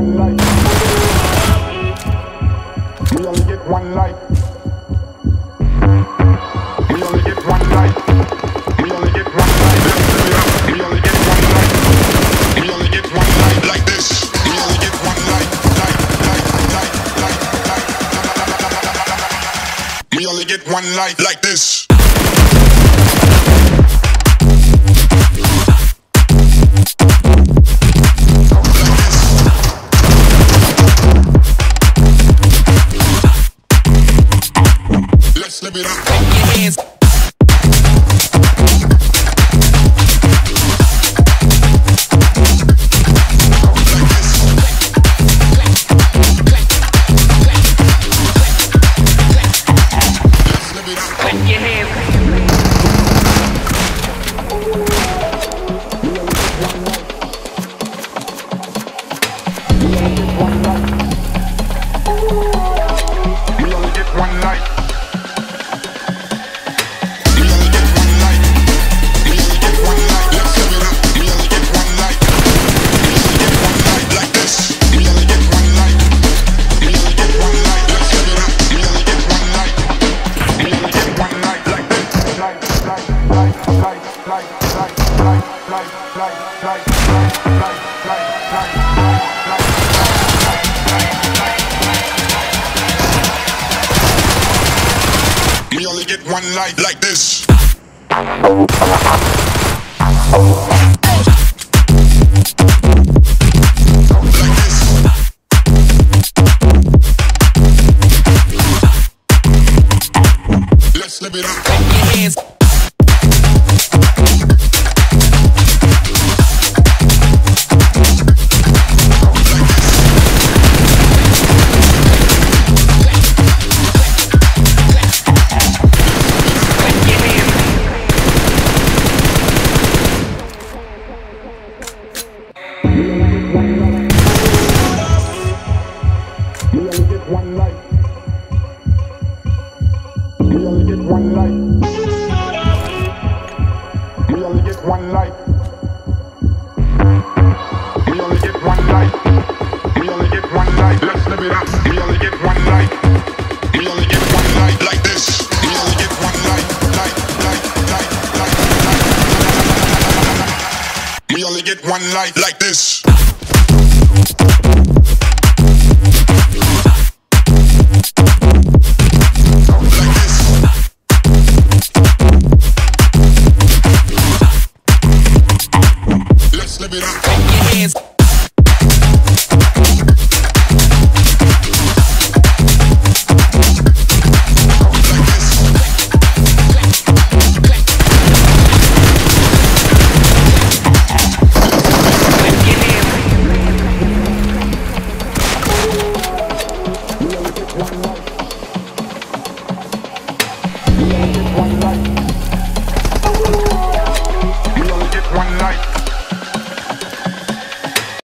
one life. We only get one life. We only get one life. We only get one life. Like this. We only get one life like this. We only get one life like this. One life. We only get one life. We only get one life. We only get one life. We only get one life. Let's live it up. We only get one life. We only get one life like this. We only get one life. Life, life, life, life, life. We only get one life like this.